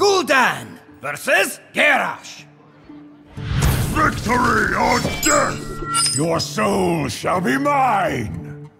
Gul'dan versus Garrosh. Victory or death! Your soul shall be mine!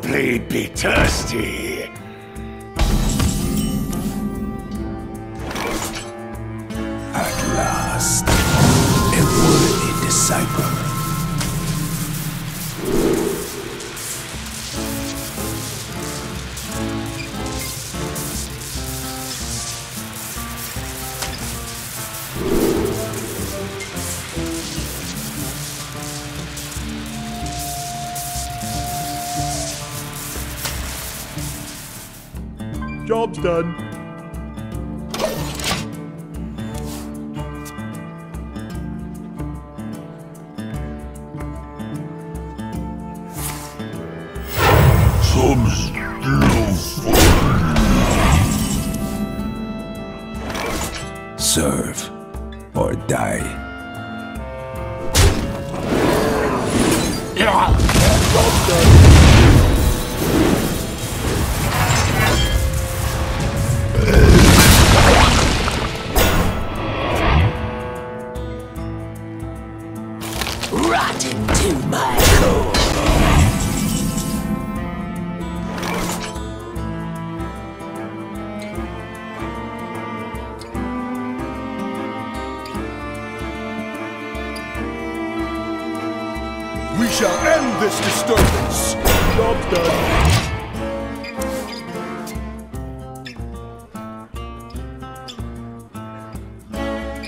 Blade be thirsty. We shall end this disturbance. Job's done.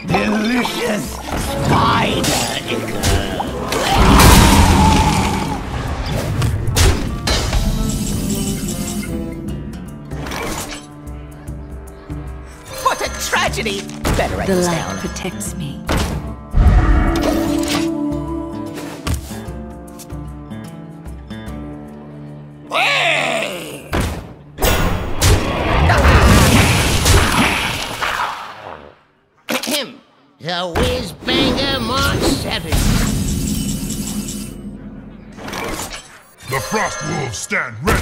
Delicious spider ichor. What a tragedy! Better write The this light down. protects me. Frost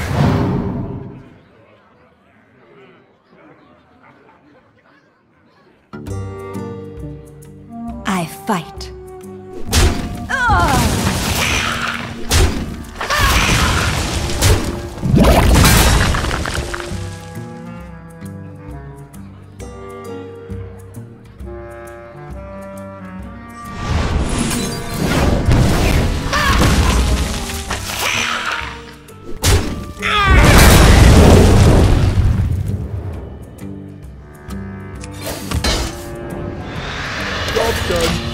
done.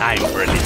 time for a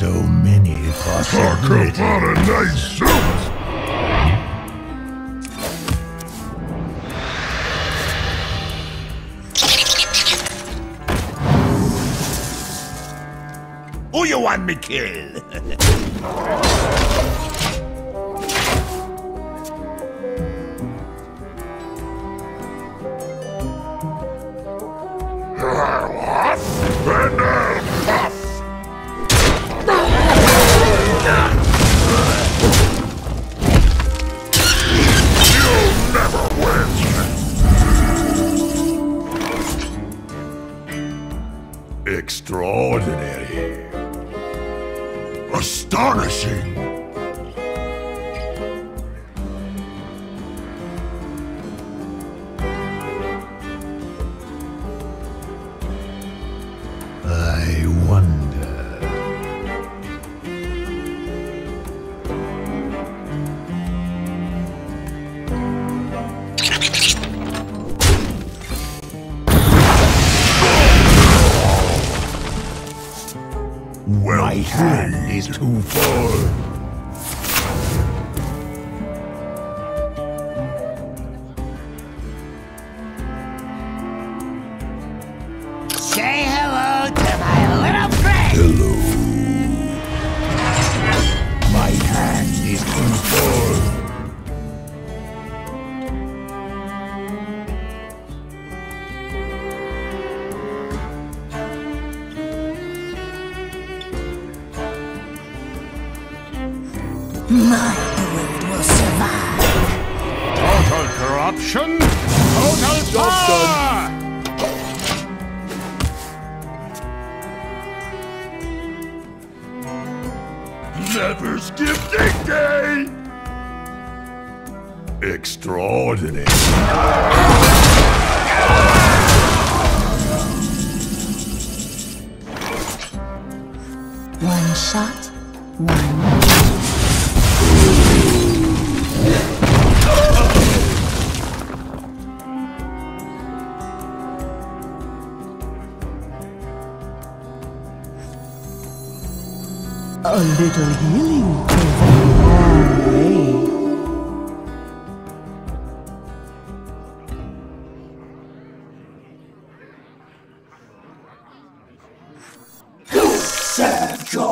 so many possibilities. Talk about a nice suit! Who you want me kill?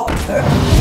all.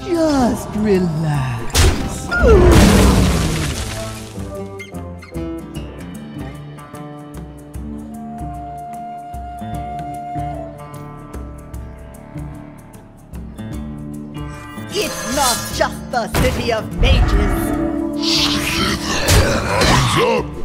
Just relax. It's not just the city of mages. Hands up!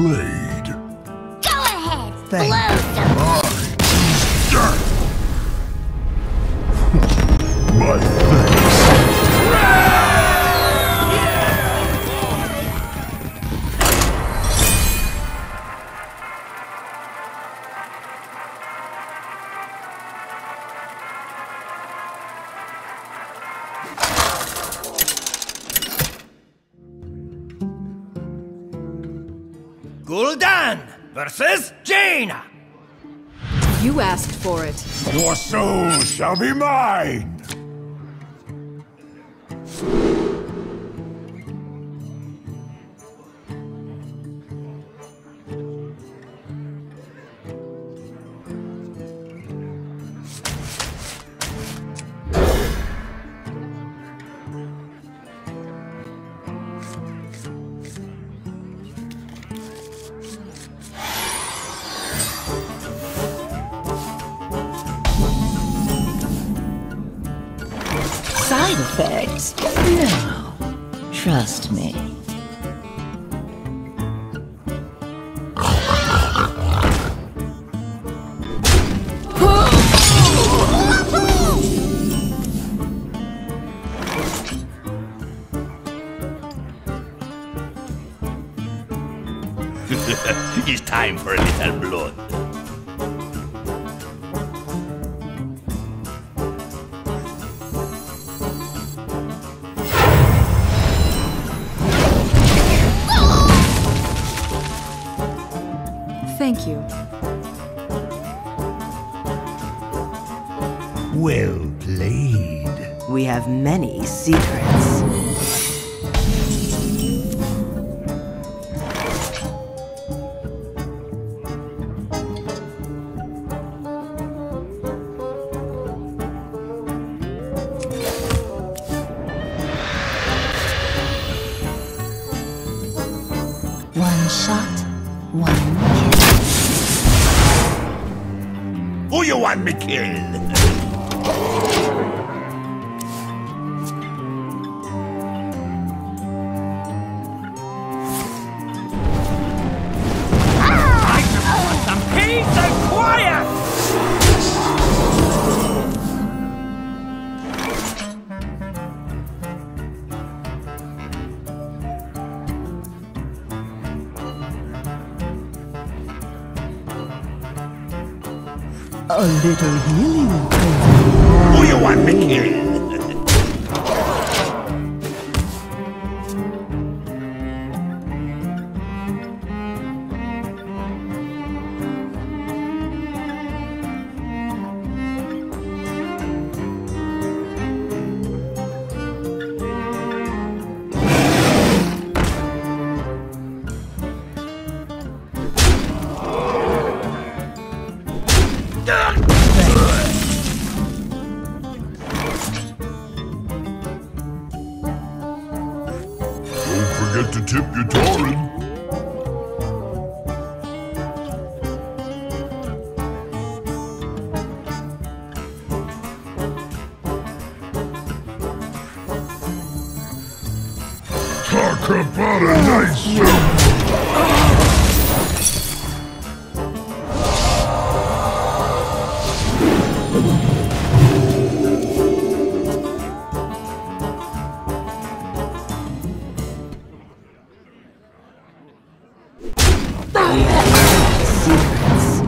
Go ahead, Thanks. blow. Perfect. Now, trust me. to kill. little healing. Who you want me kill? Secrets.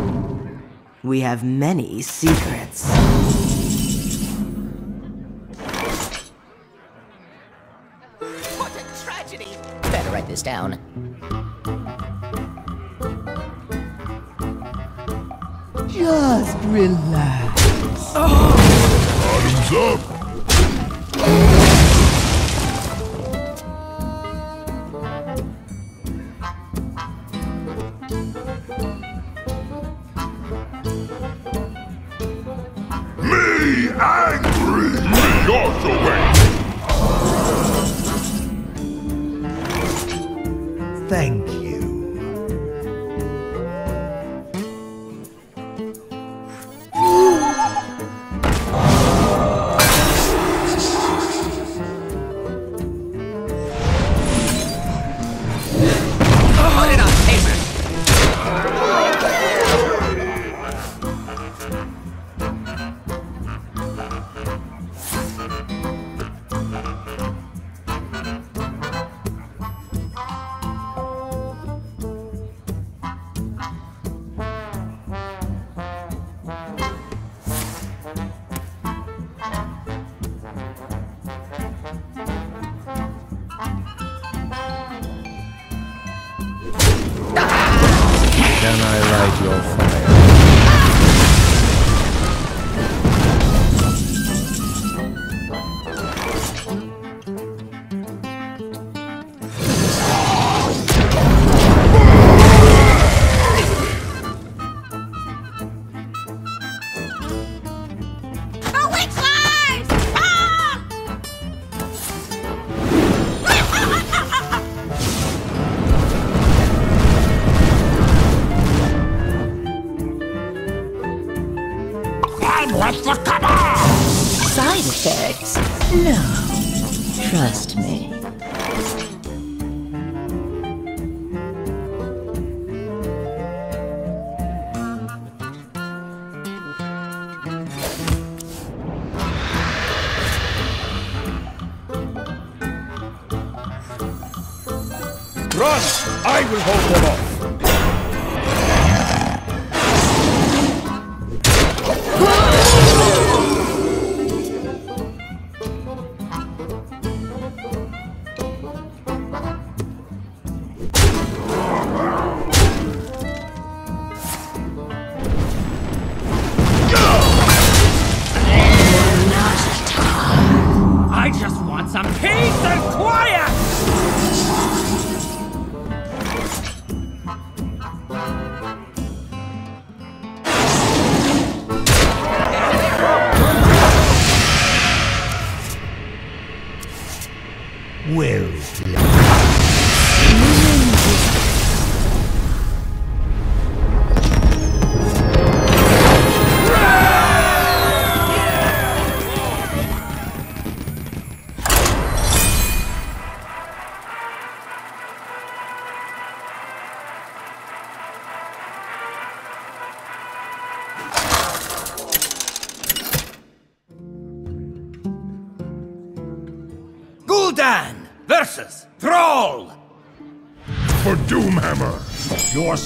We have many secrets. What a tragedy! Better write this down. Just relax up?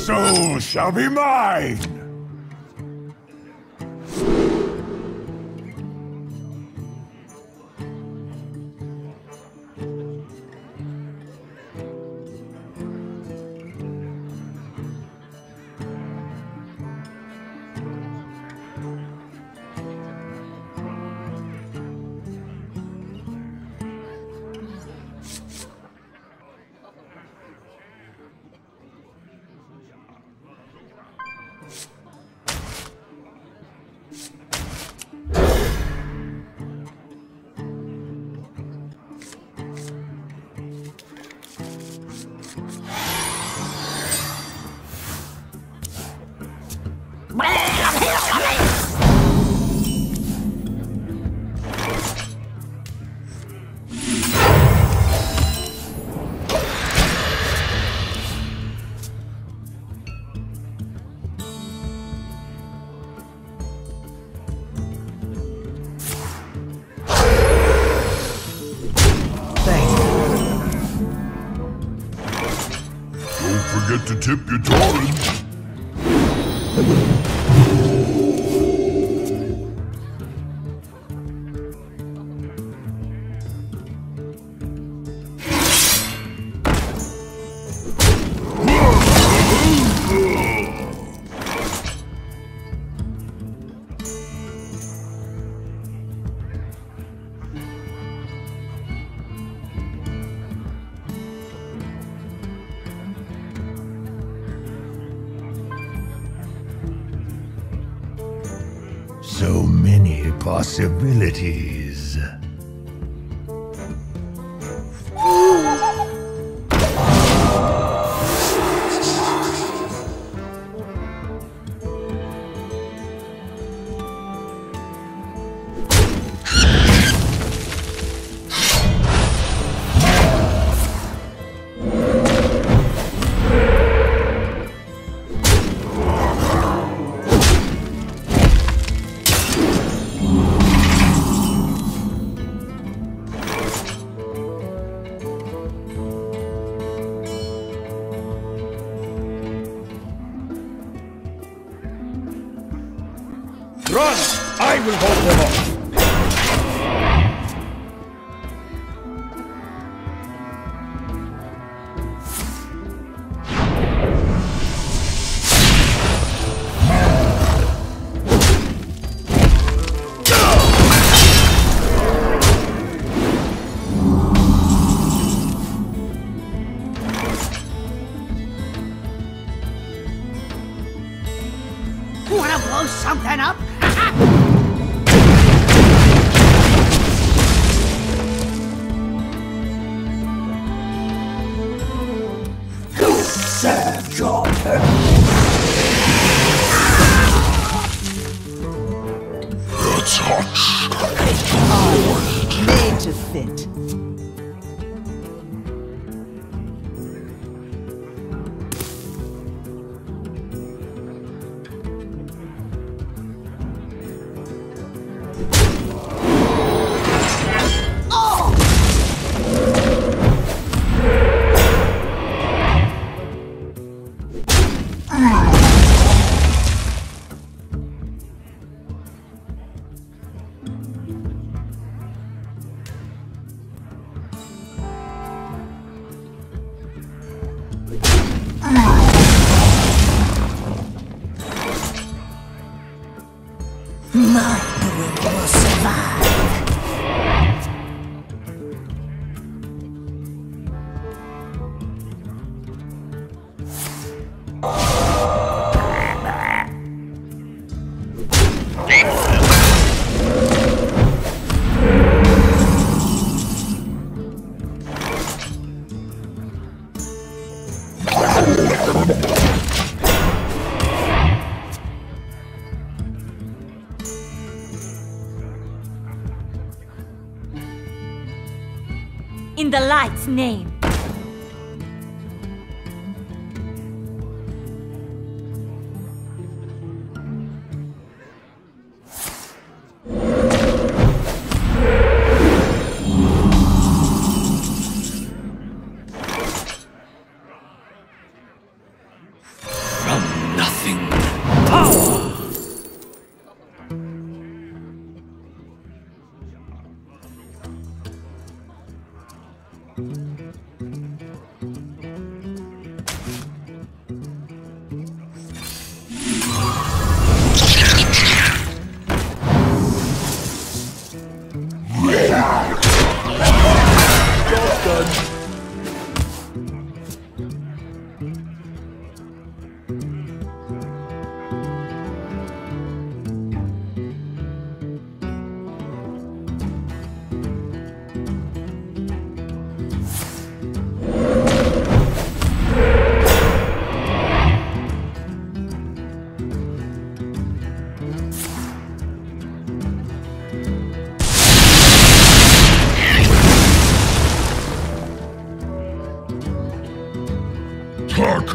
soul shall be mine! So many possibilities. In the light's name.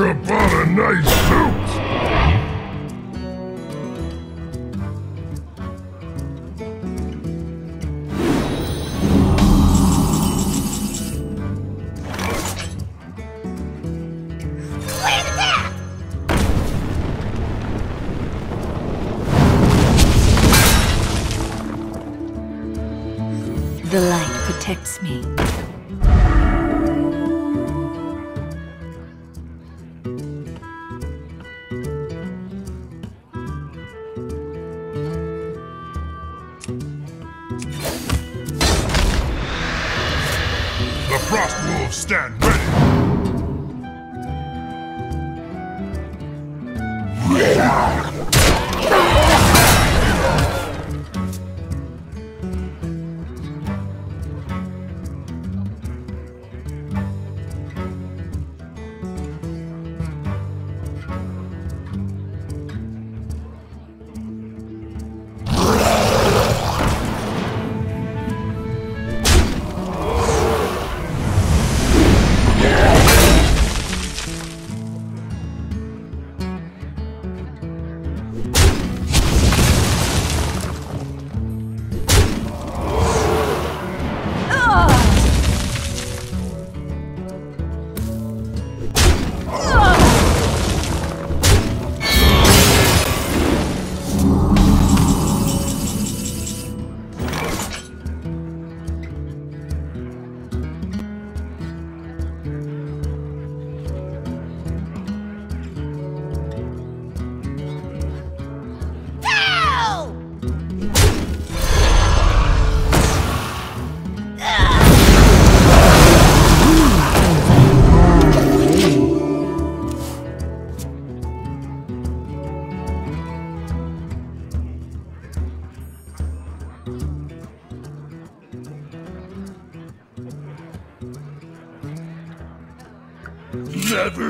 about a nice suit? The light protects me. stand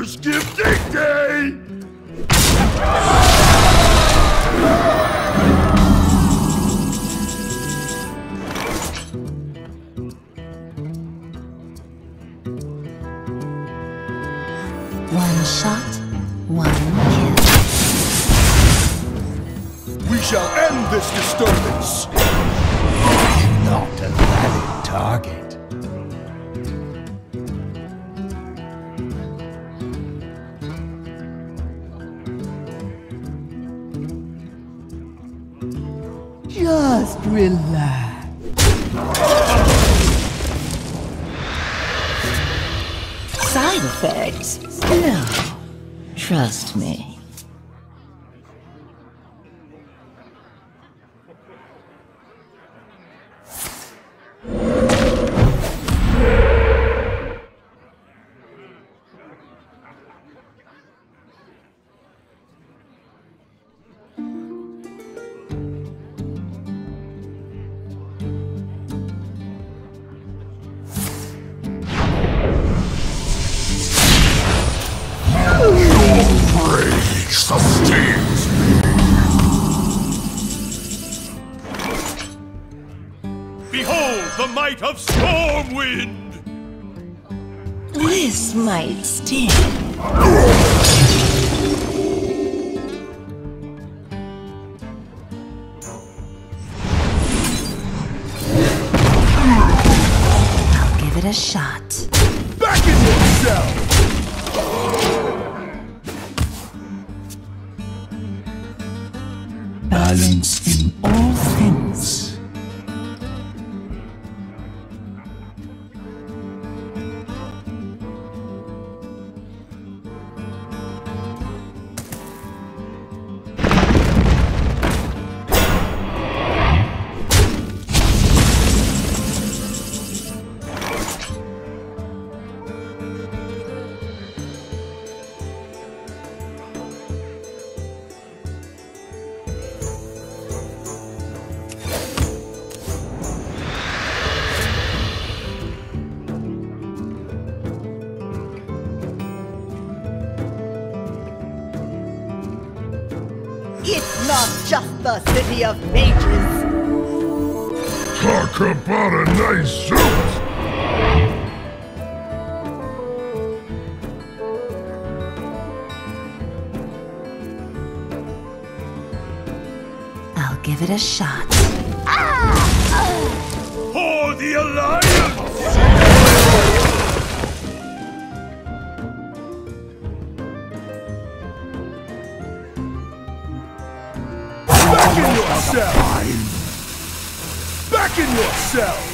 Avengers, of Stormwind! This might sting. the City of Mages! Talk about a nice suit! I'll give it a shot. yourself!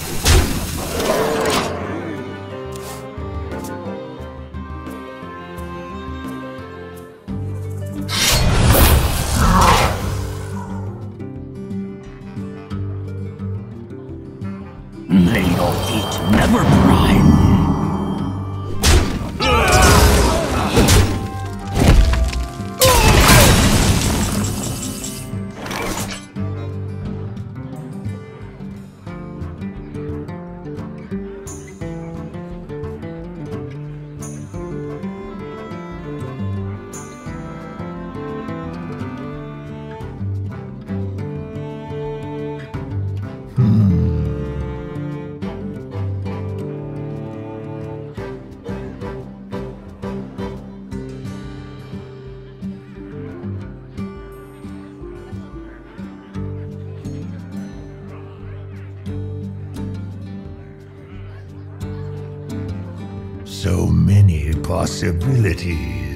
possibilities.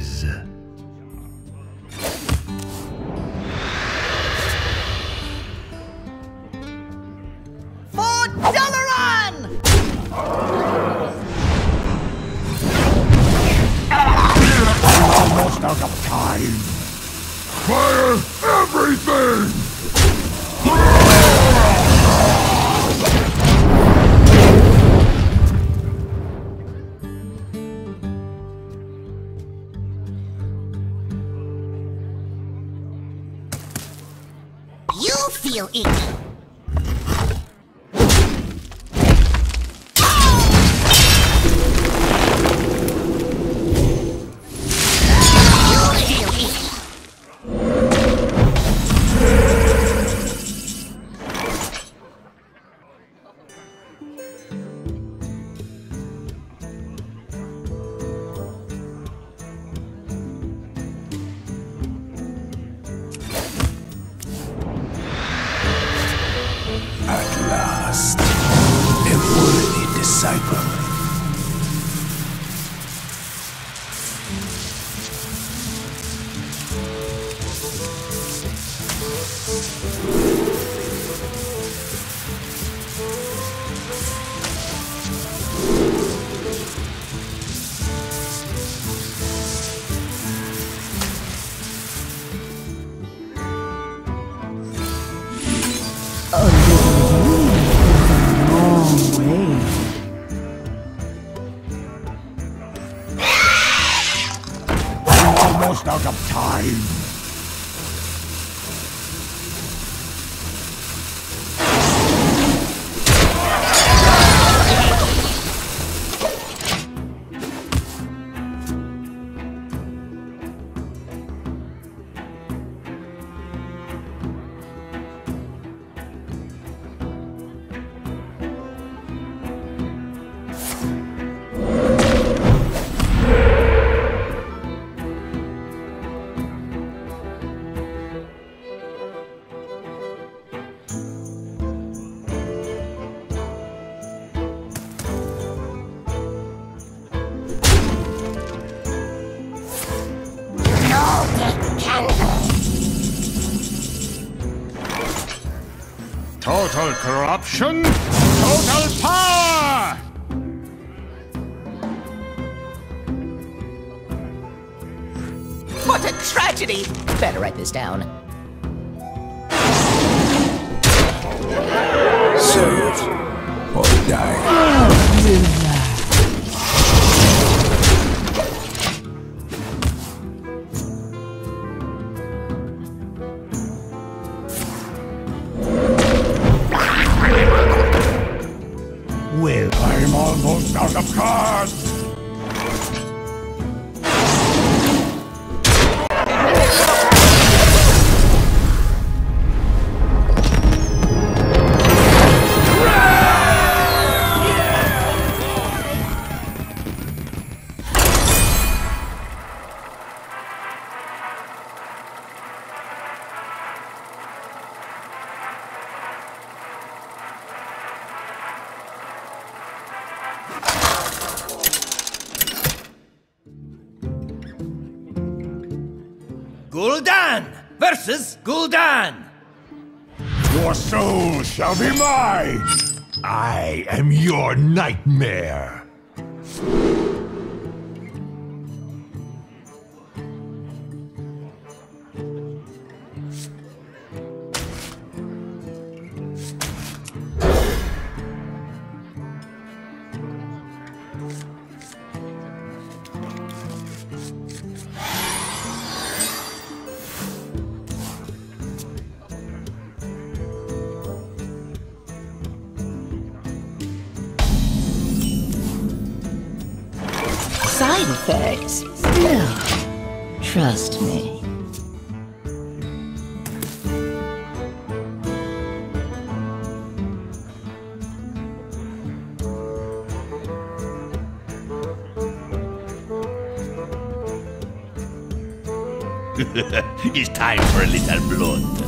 Total corruption, total power! What a tragedy! Better write this down. Gul'dan! Your soul shall be mine! I am your nightmare! A little blood.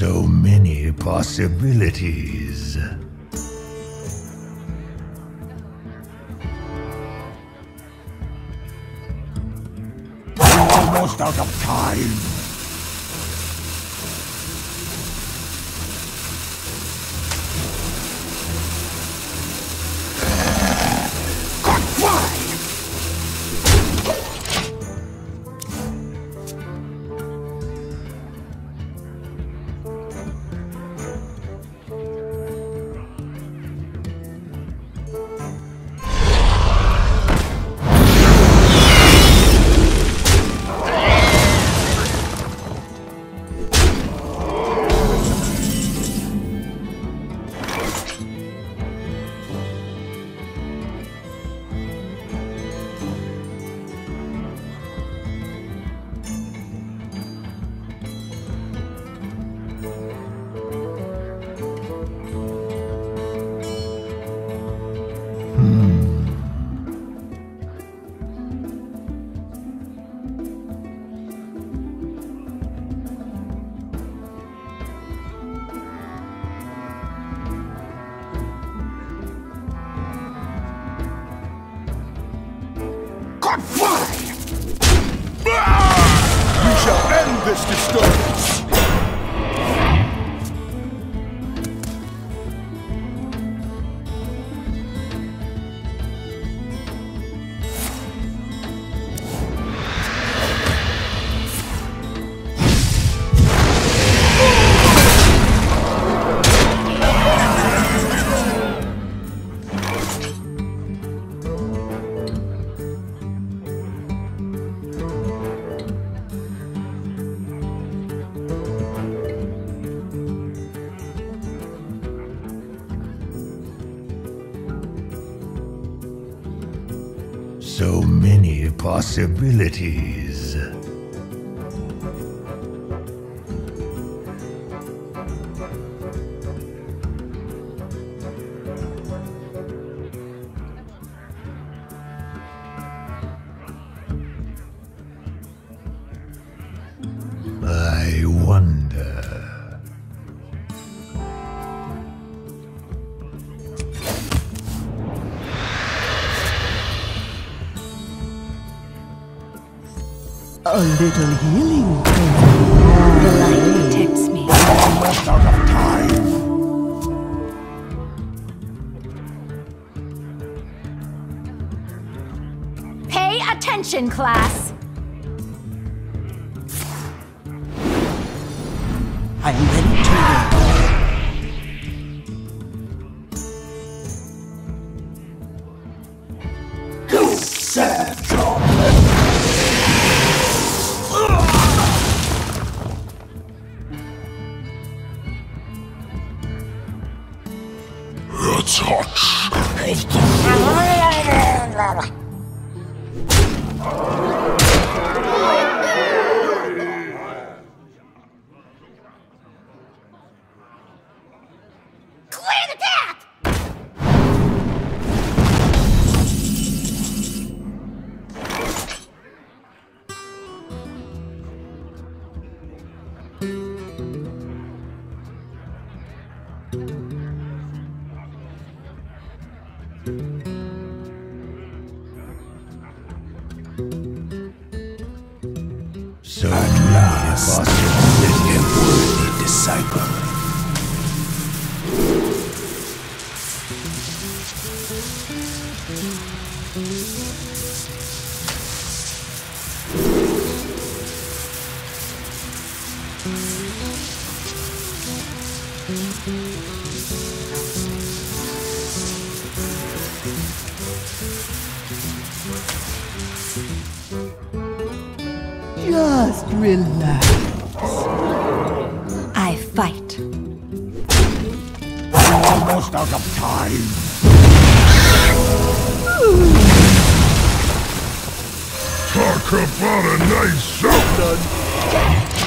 So many possibilities. Almost out of time. Goodbye! We shall end this disturbance! Possibilities. Little healing. The light protects me. Almost out of time! Pay attention, class. Just relax. I fight. Almost out of time! Talk about a nice Done.